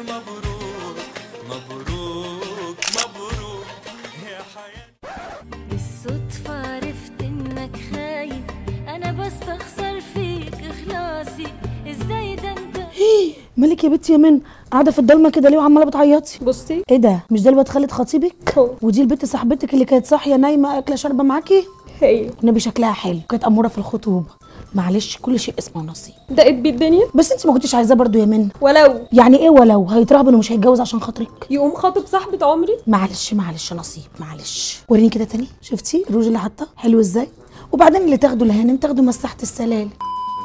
مبروك مبروك مبروك. يا حياة. بالصدفة عرفت إنك خاين أنا بستخسر فيك إخلاصي. إزاي ده أنت؟ مالك يا بنتي يا من قاعدة في الضلمة كده ليه وعمالة بتعيطي؟ بصي. إيه ده؟ مش ده الواد خالد خطيبك هو. ودي البنت صاحبتك اللي كانت صاحية نايمة أكلة شاربة معاكي؟ هي. النبي شكلها حلو كانت أمورة في الخطوبة. معلش كل شيء اسمه نصيب دقت بيه الدنيا؟ بس انت ما كنتش عايزاه برضو يا من ولو. يعني إيه ولو؟ هيترهبن ومش هيتجوز عشان خاطرك. يقوم خاطب صاحبة عمري؟ معلش معلش نصيب معلش. وريني كده تاني. شفتي؟ الروج اللي حاطاه؟ حلو إزاي؟ وبعدين اللي تاخده الهانم تاخده مساحة السلال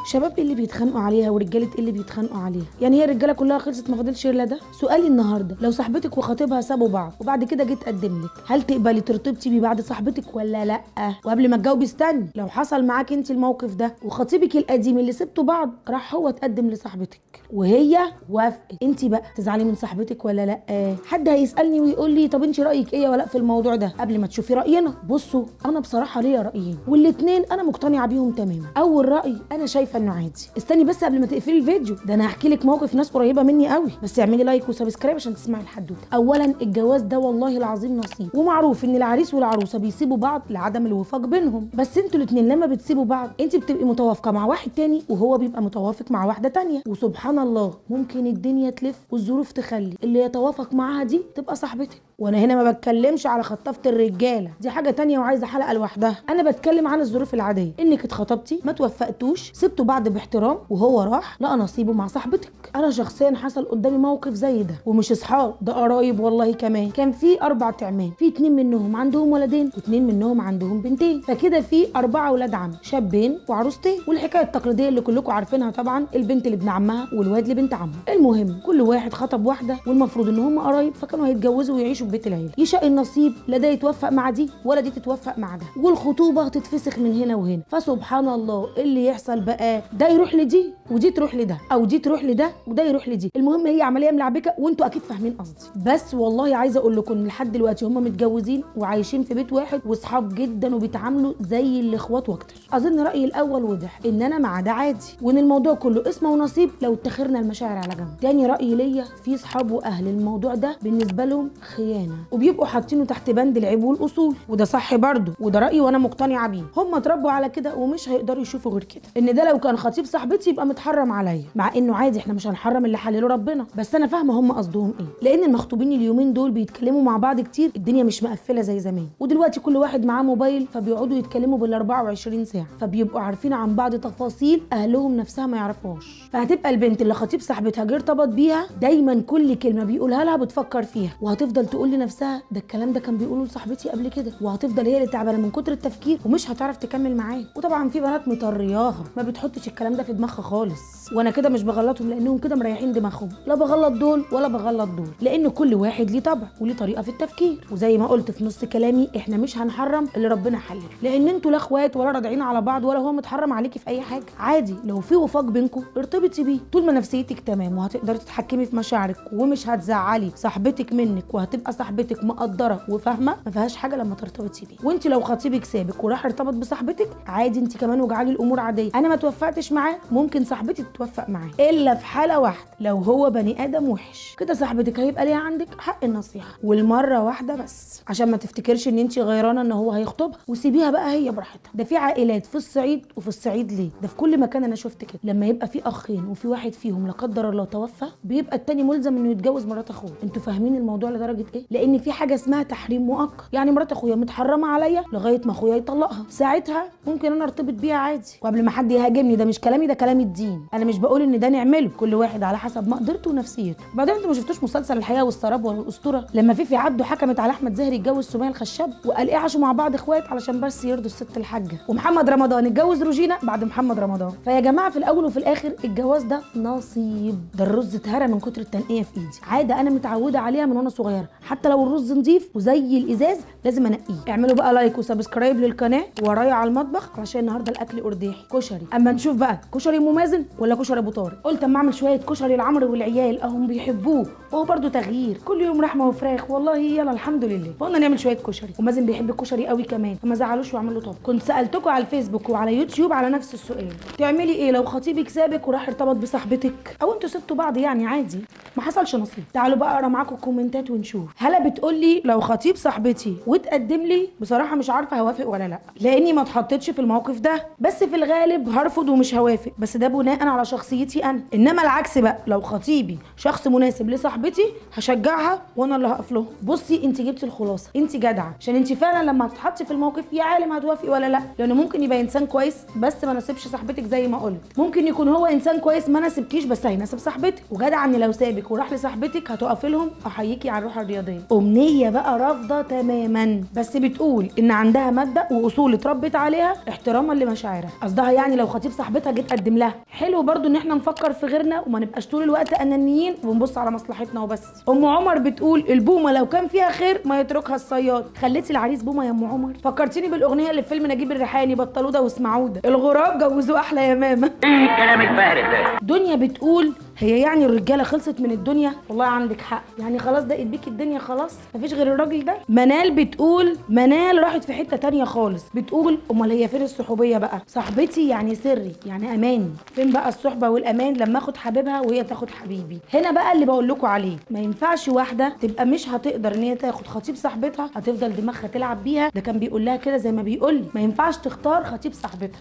شباب اللي بيتخانقوا عليها ورجالة اللي بيتخانقوا عليها. يعني هي الرجالة كلها خلصت ما فاضلش الا ده سؤالي النهارده لو صاحبتك وخطيبها سابوا بعض وبعد كده جه اتقدم لك هل تقبلي ترتبطي بيه بعد صاحبتك ولا لأ؟ وقبل ما تجاوبي استني لو حصل معاكي انت الموقف ده وخطيبك القديم اللي سبتوا بعض راح هو تقدم لصاحبتك. وهي وافقت. انت بقى تزعلي من صاحبتك ولا لأ؟ حد هيسألني ويقول لي طب انت رأيك إيه ولا في الموضوع ده؟ قبل ما تشوفي رأينا. بصوا أنا بصراحة ليا رأيين والاثنين أنا مقتنعة بيهم تماما. أول رأي أنا شايفة إنه عادي؟ استني بس قبل ما تقفلي الفيديو. ده أنا هحكي لك موقف ناس قريبة مني قوي. بس اعملي like و subscribe عشان تسمعي الحدوتة. اولا الجواز ده والله العظيم نصيب. ومعروف إن العريس والعروسة بيسيبوا بعض لعدم الوفاق بينهم. بس أنتوا الاثنين لما بتسيبوا بعض انت بتبقي متوافقة مع واحد تاني وهو بيبقى متوافق مع واحدة تانية. وسبحان الله ممكن الدنيا تلف والظروف تخلي. اللي يتوافق معاها دي تبقى صاحبتك. وأنا هنا ما بتكلمش على خطافة الرجالة. دي حاجة تانية وعايزة حلقة لوحدها. أنا بتكلم عن الظروف العادية. إنك اتخطبتي ما توفقتوش سبتوا بعض باحترام وهو راح لقى نصيبه مع صاحبتك. أنا شخصيا حصل قدامي موقف زي ده. ومش أصحاب ده قرايب والله كمان. كان في أربع تعمام. في اتنين منهم عندهم ولدين واتنين منهم عندهم بنتين. فكده في أربعة ولاد عم شابين وعروستين. والحكاية التقليدية اللي كلكم عارفينها طبعا البنت لابن عمها والواد لبنت عمها المهم كل واحد خطب واحدة والمفروض ان هم قرايب فكانوا هيتجوزوا ويعيشوا في بيت العيلة. يشاء النصيب لا ده يتوفق مع دي ولا دي تتوفق مع ده. والخطوبة تتفسخ من هنا وهنا. فسبحان الله اللي يحصل بقى ده يروح لدي ودي تروح لده أو دي تروح لده وده يروح لدي. المهم هي عملية ملعبكة وانتوا أكيد فاهمين قصدي. بس والله عايزة أقول لكم لحد دلوقتي هم متجوزين وعايشين في بيت واحد وأصحاب جدا وبيتعاملوا زي الاخوات وأكتر. أظن رأيي الأول وضح إن أنا مع ده عادي وإن الموضوع كله اسمه ونصيب لو اتخرنا المشاعر على جنب. تاني رايي ليا في صحاب وأهل الموضوع ده بالنسبة لهم خيانه وبيبقوا حاطينه تحت بند العيب والأصول وده صح برضه وده رأيي وأنا مقتنعة بيه. هم اتربوا على كده ومش هيقدروا يشوفوا غير كده. إن ده لو كان خطيب صاحبتي يبقى متحرم عليا مع إنه عادي إحنا مش هنحرم اللي حلله ربنا. بس أنا فاهمة هم قصدهم إيه. لأن المخطوبين اليومين دول بيتكلموا مع بعض كتير الدنيا مش مقفلة زي زمان. ودلوقتي كل واحد معاه موبايل فبيقعدوا يتكلموا بال 24 ساعة فبيبقوا عارفين عن بعض تفاصيل أهلهم نفسها ما يعرفوهاش. فهتبقى البنت اللي خطيب صاحبتها جه ارتبط بيها دايما كل كلمة بيقولها لها بتفكر فيها وهتفضل تقول لنفسها ده الكلام ده كان بيقوله لصاحبتي قبل كده وهتفضل هي اللي تعبانة من كتر التفكير ومش هتعرف تكمل معاه. وطبعا في بنات مطرياها ما بتحطش الكلام ده في دماغها خالص. وأنا كده مش بغلطهم لأنهم كده مريحين دماغهم. لا بغلط دول ولا بغلط دول لأن كل واحد ليه طبع وليه طريقة في التفكير. وزي ما قلت في نص كلامي إحنا مش هنحرم اللي ربنا حلله لأن أنتوا لا إخوات ولا راضعين على بعض ولا هو متحرم عليكي في أي حاجة. عادي لو في وفاق بينكم ارتبطي بيه. طول ما نفسيتك تمام وهتقدري تتحكمي في مشاعرك ومش هتزعلي صاحبتك منك وهتبقى صاحبتك مقدرة وفاهمة؟ ما فيهاش حاجة لما ترتبطي بيه وانت لو خطيبك سابك وراح ارتبط بصاحبتك عادي انت كمان وجعلي الأمور عادية. أنا ما توفقتش معاه ممكن صاحبتي تتوفق معاه. إلا في حالة واحدة لو هو بني آدم وحش. كده صاحبتك هيبقى ليها عندك حق النصيحة. والمرة واحدة بس. عشان ما تفتكرش إن انت غيرانة إن هو هيخطبها. وسيبيها بقى هي براحتها. ده في عائلات في الصعيد وفي الصعيد ليه؟ ده في كل مكان أنا شفت كده. لما يبقى في أخين وفي واحد فيهم لا قدر الله توفى بيبقى التاني ملزم إنه يتجوز مرات أخوه. أنتوا فاهمين الموضوع لدرجة إيه؟ لأن في حاجة اسمها تحريم مؤقت. يعني مرات أخويا متحرمة عليا لغاية ما أخويا يطلقها. ساعتها ممكن أنا أرتبط بيها عادي. وقبل ما حد يهاجمني ده مش كلامي ده كلام الدين. أنا مش بقول إن ده نعمله. كل واحد على حسب مقدرته ونفسيته. وبعدين أنتوا ما شفتوش مسلسل الحياة والسراب والأسطورة؟ لما فيفي عبده حكمت على أحمد زاهر يتجوز سمية الخشاب وقال إيه عاشوا مع بعض إخوات علشان بس يرضوا الست الحاجة. ومحمد رمضان اتجوز روجينا بعد محمد رمضان. فيا جماعة في الأول وفي الآخر الجواز ده نصيب. ده الرز اتهرى من كتر التنقية في إيدي. عادة أنا متعودة عليها من وأنا صغيرة. حتى لو الرز نضيف وزي الإزاز لازم أنقيه. اعملوا بقى like و subscribe للقناة ورايا على المطبخ علشان النهارده الأكل قرداحي كشري. أما نشوف بقى كشري ام مازن ولا كشري ابو طارق قلت أما أعمل شوية كشري لعمرو والعيال اهم بيحبوه. وهو برده تغيير كل يوم لحمه وفراخ. والله يلا الحمد لله. فقلنا نعمل شوية كشري. ومازن بيحب الكشري قوي كمان. فما زعلوش واعمل له كنت سالتكم على الفيسبوك وعلى يوتيوب على نفس السؤال. تعملي إيه لو خطيبك سابك وراح ارتبط بصاحبتك؟ أو أنتوا سبتوا بعض يعني عادي؟ ما حصلش نصيب. تعالوا بقى أقرأ معاكم الكومنتات ونشوف. هلا بتقول لي لو خطيب صاحبتي وتقدم لي بصراحة مش عارفة هوافق ولا لأ. لأني ما اتحطيتش في الموقف ده. بس في الغالب هرفض ومش هوافق. بس ده بناء على شخصيتي أنا. إنما العكس بقى لو خطيبي شخص مناسب لصاحبتي هشجعها وأنا اللي هقف له بصي انت جبتي الخلاصة. انت جدعة. عشان انت فعلا لما هتتحطي في الموقف يا عالم هتوافقي ولا لأ؟ لأنه ممكن يبقى إنسان كويس بس ما ناسبش صاحبتك زي ما قلت. ممكن يكون هو إنسان كويس ما ناسبكيش بس هيناسب صاحبتك. وجدع إن لو سابك وراح لصاحبتك هتقفي لهم أحييكي على الروح الرياضية. أمنية بقى رافضة تماما. بس بتقول إن عندها مبدا وأصول اتربت عليها احتراما لمشاعرها. قصدها يعني لو خطيب صاحبتها جه تقدم لها. حلو برضو إن إحنا نفكر في غيرنا وما نبقاش طول الوقت أنانيين ونبص على مصلحتنا وبس. أم عمر بتقول البومة لو كان فيها خير ما يتركها الصياد. خليتي العريس بومة يا أم عمر. فكرتيني بالأغنية اللي في فيلم نجيب الريحاني بطلوده واسمعوده الغراب جوزوه أحلى يا ماما. إيه الكلام الفارغ ده دنيا بتقول هي يعني الرجالة خلصت من الدنيا؟ والله عندك حق. يعني خلاص دقت بيك الدنيا خلاص. مفيش غير الراجل ده. منال بتقول منال راحت في حتة تانية خالص. بتقول أمال هي فين الصحوبية بقى؟ صاحبتي يعني سري يعني أماني. فين بقى الصحبة والأمان لما أخد حبيبها وهي تاخد حبيبي؟ هنا بقى اللي بقول لكم عليه. ما ينفعش واحدة تبقى مش هتقدر إن هي تاخد خطيب صاحبتها هتفضل دماغها تلعب بيها. ده كان بيقول لها كده زي ما بيقول ما ينفعش تختار خطيب صاحبتها.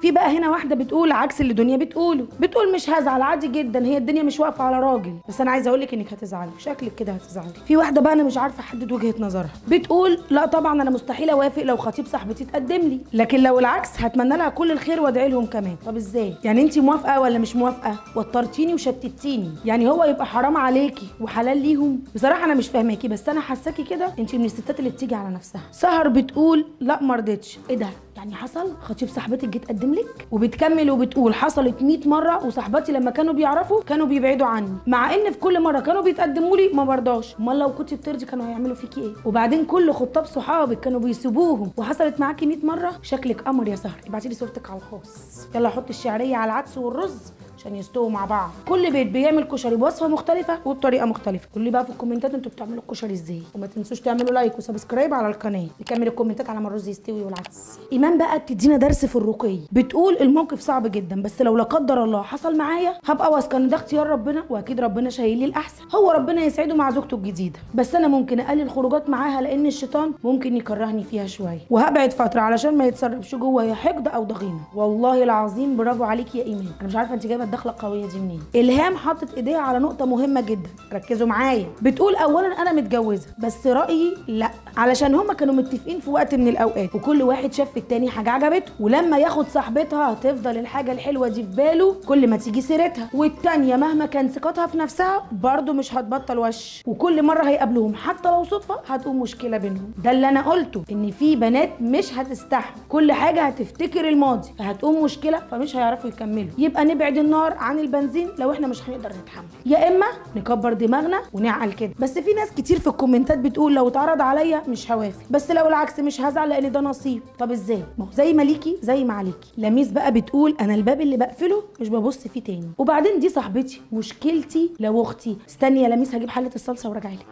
في بقى هنا واحدة بتقول عكس اللي دنيا بتقوله. بتقول مش هزعل عادي جدا هي الدنيا مش واقفة على راجل. بس أنا عايزة أقول لك إنك هتزعلي شكلك كده هتزعلي. في واحدة بقى أنا مش عارفة أحدد وجهة نظرها. بتقول لا طبعا أنا مستحيل أوافق لو خطيب صاحبتي تقدم لي. لكن لو العكس هتمنى لها كل الخير وأدعي لهم كمان. طب إزاي؟ يعني انت موافقة ولا مش موافقة؟ وترتيني وشتتيني. يعني هو يبقى حرام عليكي وحلال ليهم؟ بصراحة أنا مش فاهماكي بس أنا حاساكي كده. انت من الستات اللي بتيجي على نفسها. سهر بتقول لا ما رضيتش. إيه ده؟ يعني حصل؟ خطيب صاحبتك جه تقدم لك؟ وبتكمل وبتقول حصلت 100 مرة وصاحباتي لما كانوا بيعرفوا كانوا بيبعدوا عني. مع إن في كل مرة كانوا بيتقدموا لي ما برضاش. أمال لو كنت بترضي كانوا هيعملوا فيكي إيه؟ وبعدين كل خطاب صحابك كانوا بيسيبوهم. وحصلت معاكي 100 مرة؟ شكلك قمر يا سهر. ابعتي لي صورتك على الخاص. يلا حطي الشعرية على العدس والرز. عشان يستووا مع بعض. كل بيت بيعمل كشري بوصفة مختلفة وبطريقة مختلفة. قولوا لي بقى في الكومنتات أنتوا بتعملوا الكشري إزاي. وما تنسوش تعملوا like و subscribe على القناة. نكمل الكومنتات على ما الرز يستوي والعدس إيمان بقى بتدينا درس في الرقي. بتقول الموقف صعب جدا بس لو لا قدر الله حصل معايا هبقى واثقة إن ده اختيار ربنا وأكيد ربنا شايل لي الأحسن. هو ربنا يسعده مع زوجته الجديدة. بس أنا ممكن أقلل خروجات معاها لأن الشيطان ممكن يكرهني فيها شوية. وهبعد فترة علشان ما يتسربش جوايا حقد أو ضغينة. والله العظيم برافو عليك يا إيمان. أنا مش عارفة أنت جايبة الدخله القويه دي منين؟ إلهام حطت إيديها على نقطة مهمة جدا. ركزوا معايا. بتقول اولا أنا متجوزة بس رأيي لأ. علشان هما كانوا متفقين في وقت من الأوقات. وكل واحد شاف في التاني حاجة عجبته. ولما ياخد صاحبتها هتفضل الحاجة الحلوة دي في باله كل ما تيجي سيرتها. والتانية مهما كان ثقتها في نفسها برضه مش هتبطل وش. وكل مرة هيقابلوهم حتى لو صدفة هتقوم مشكلة بينهم. ده اللي أنا قلته إن في بنات مش هتستحمل. كل حاجة هتفتكر الماضي فهتقوم مشكلة فمش هيعرفوا يكملوا. يبقى نبعد النار عن البنزين لو إحنا مش هنقدر نتحمل. يا إما نكبر دماغنا ونعقل كده. بس في ناس كتير في الكومنتات بتقول لو اتعرض عليا مش هوافق. بس لو العكس مش هزعل لأن ده نصيب. طب إزاي؟ ما هو زي ما ليكي زي ما عليكي لميس بقى بتقول أنا الباب اللي بقفله مش ببص فيه تاني. وبعدين دي صاحبتي مشكلتي لو أختي. استني يا لميس هجيب حلة الصلصة وراجع لك.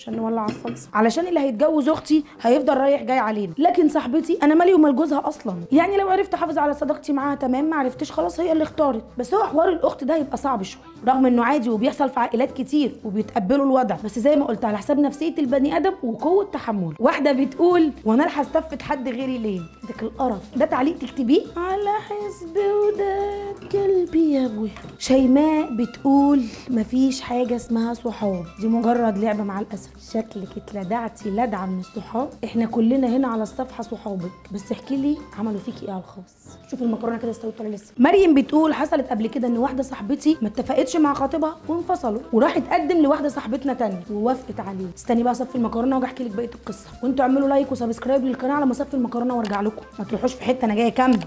عشان نولع الصلصة. علشان اللي هيتجوز أختي هيفضل رايح جاي علينا. لكن صاحبتي أنا مالي ومال جوزها أصلا. يعني لو عرفت أحافظ على صداقتي معاها تمام ما عرفتش خلاص هي اللي اختارت. بس هو حوار الأخت ده يبقى صعب شوية. رغم إنه عادي وبيحصل في عائلات كتير وبيتقبلوا الوضع. بس زي ما قلت على حساب نفسية البني آدم وقوة تحمله واحدة بتقول وأنا الحق استفت حد غيري ليه؟ ده القرف. ده تعليق تكتبيه؟ على حسب وداد قلبي يا ابويا شيماء بتقول مفيش حاجة اسمها صحاب. دي مجرد لعبة مع الأسف. شكلك اتلدعتي لدعة من الصحاب. إحنا كلنا هنا على الصفحة صحابك. بس احكي لي عملوا فيكي إيه على الخاص؟ شوفي المكرونة كده استوت ولا لسه. مريم بتقول حصلت قبل كده إن واحدة صاحبتي ما اتفقتش مع خطيبها وانفصلوا وراحت تقدم لواحدة صاحبتنا تانية ووافقت عليه استني بقى اصفي المكرونة وأجي أحكي لك بقية القصة. وانتوا اعملوا like و subscribe للقناة على ما اصفي المكرونة وارجع لكم. ما تروحوش في حتة أنا جاية اكمل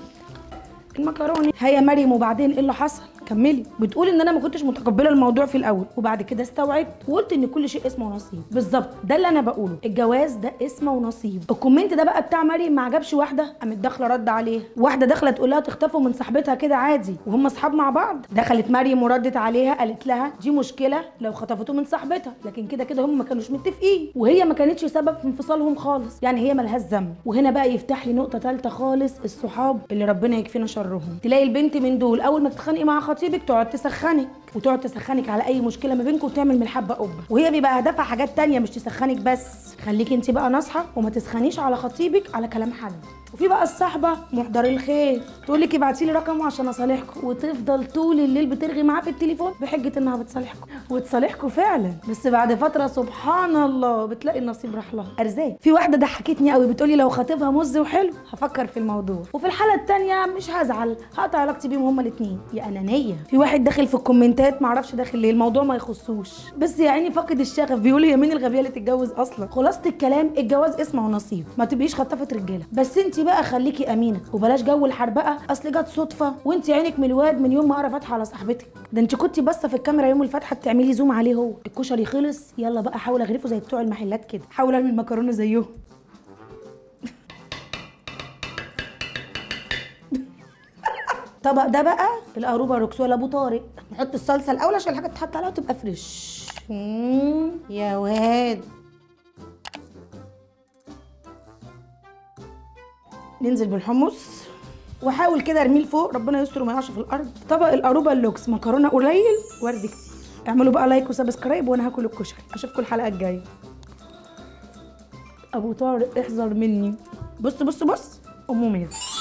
المكرونة. هيا مريم وبعدين إيه اللي حصل؟ كملي. بتقول إن أنا ما كنتش متقبلة الموضوع في الأول وبعد كده استوعبت وقلت إن كل شيء اسمه ونصيب بالظبط ده اللي أنا بقوله. الجواز ده اسمه ونصيب الكومنت ده بقى بتاع مريم ما عجبش واحدة قامت داخلة رد عليه واحدة داخلة تقول لها تخطفوا من صاحبتها كده عادي وهم أصحاب مع بعض. دخلت مريم وردت عليها قالت لها دي مشكلة لو خطفته من صاحبتها لكن كده كده هم ما كانوش متفقين. وهي ما كانتش سبب في انفصالهم خالص. يعني هي ملهاش ذنب. وهنا بقى يفتح لي نقطة ثالثه خالص الصحاب اللي ربنا يكفينا شرهم. تلاقي البنت من دول أول ما تتخانقي مع خطيبك تقعد تسخنك وتقعد تسخنك على أي مشكلة ما بينكم وتعمل من الحبه قبة. وهي بيبقى هدفها حاجات تانية مش تسخنك بس. خليكي انت بقى ناصحة وما تسخنيش على خطيبك على كلام حد. وفي بقى الصاحبة محضر الخير. تقول لك ابعتي لي رقمه عشان أصالحكم. وتفضل طول الليل بترغي معاه في التليفون بحجة إنها بتصالحكم. وتصالحكم فعلا. بس بعد فترة سبحان الله بتلاقي النصيب راح لها. أرزاق. في واحدة ضحكتني قوي بتقولي لو خطيبها مز وحلو هفكر في الموضوع. وفي الحالة التانية مش هزعل هقطع علاقتي بيهم هما الاثنين يا أنانية. في واحد داخل في الكومنتات معرفش داخل ليه الموضوع ما يخصوش. بس يا عيني فاقد الشغف بيقول هي مين الغبية اللي تتجوز أصلا؟ خلاصة الكلام الجواز اسمه ونصيب ما تبقيش خطافه رجالة. بس انت بقى خليكي أمينة وبلاش جو الحربقه أصل جت صدفة وانت عينك من الواد من يوم ما قرا فاتحه على صاحبتك. ده انت كنتي باصة في الكاميرا يوم الفاتحه بتعملي زوم عليه هو. الكشري خلص يلا بقى حاول أغرفه زي بتوع المحلات كده. حاول أعمل مكرونة زيهم. الطبق ده بقى الأروبة روكسولا أبو طارق. نحط الصلصة الأول عشان الحاجة تتحط عليها وتبقى fresh يا واد. ننزل بالحمص. وأحاول كده أرميه لفوق ربنا يستر وما يقعش في الأرض. طبق الأروبة اللوكس مكرونة قليل ورز كتير. اعملوا بقى like و subscribe وأنا هاكل الكشري. أشوفكم الحلقة الجاية. أبو طارق احذر مني. بص بص بص. ام ميز